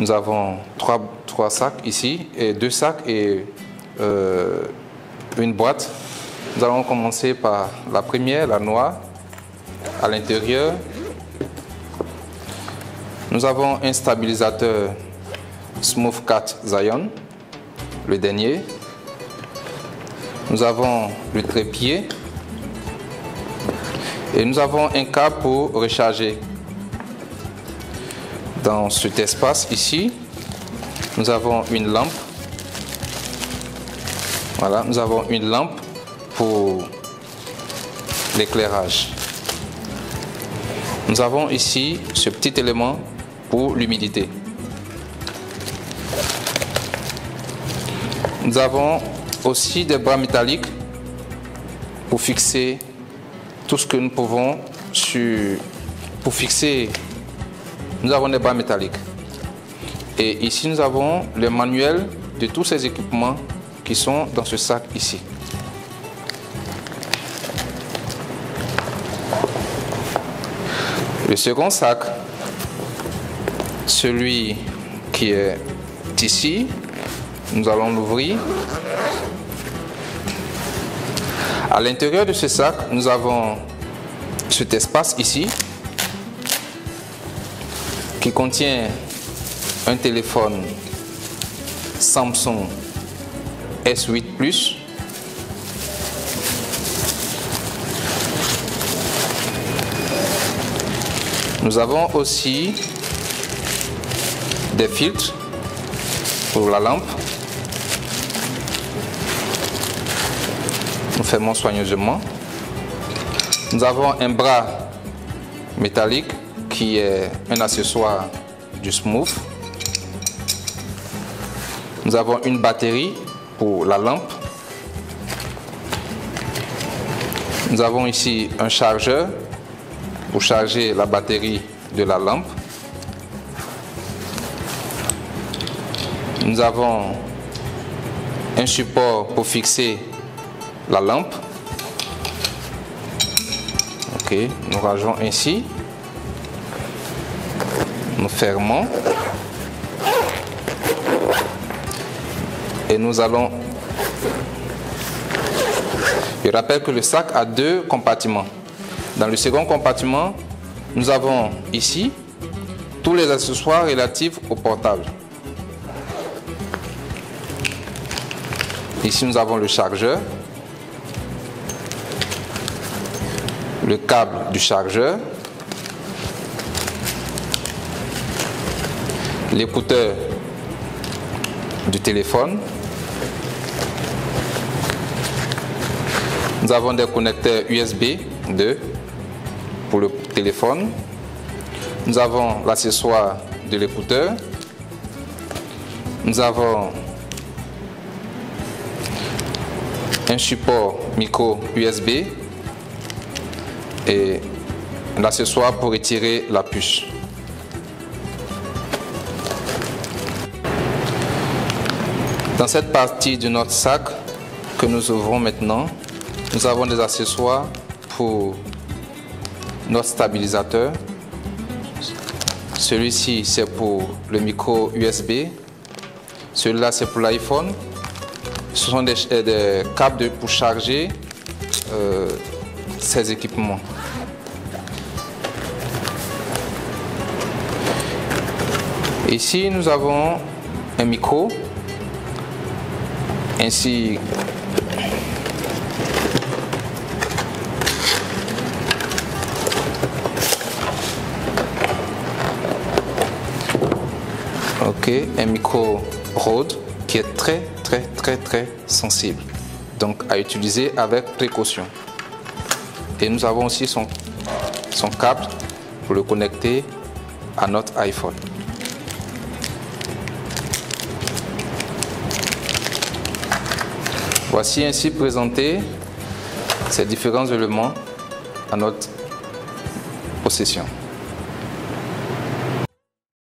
Nous avons trois, trois sacs ici, et deux sacs et euh, une boîte. Nous allons commencer par la première, la noire. À l'intérieur, nous avons un stabilisateur Smooth 4 Zion, le dernier. Nous avons le trépied et nous avons un câble pour recharger. Dans cet espace ici, nous avons une lampe. Voilà, nous avons une lampe pour l'éclairage. Nous avons ici ce petit élément pour l'humidité. Nous avons aussi des bras métalliques pour fixer tout ce que nous pouvons sur... Pour fixer, nous avons des bras métalliques. Et ici, nous avons le manuel de tous ces équipements qui sont dans ce sac ici. Le second sac, celui qui est ici, nous allons l'ouvrir. À l'intérieur de ce sac, nous avons cet espace ici qui contient un téléphone Samsung S8 Plus. Nous avons aussi des filtres pour la lampe. Nous fermons soigneusement. Nous avons un bras métallique qui est un accessoire du smooth. Nous avons une batterie pour la lampe. Nous avons ici un chargeur pour charger la batterie de la lampe. Nous avons un support pour fixer la lampe. Ok, nous rangeons ainsi. Nous fermons. Et nous allons... Je rappelle que le sac a deux compartiments. Dans le second compartiment, nous avons ici tous les accessoires relatifs au portable. Ici, nous avons le chargeur, le câble du chargeur, l'écouteur du téléphone. Nous avons des connecteurs USB 2 pour le téléphone. Nous avons l'accessoire de l'écouteur. Nous avons un support micro USB et l'accessoire pour retirer la puce. Dans cette partie de notre sac que nous ouvrons maintenant, nous avons des accessoires pour notre stabilisateur. Celui-ci, c'est pour le micro USB. Celui-là, c'est pour l'iPhone. Ce sont des, euh, câbles pour charger euh, ces équipements. Ici, nous avons un micro ainsi ok un micro Rode qui est très très très très sensible. Donc à utiliser avec précaution. Et nous avons aussi son, son câble pour le connecter à notre iPhone Voici ainsi présenté ces différents éléments à notre possession.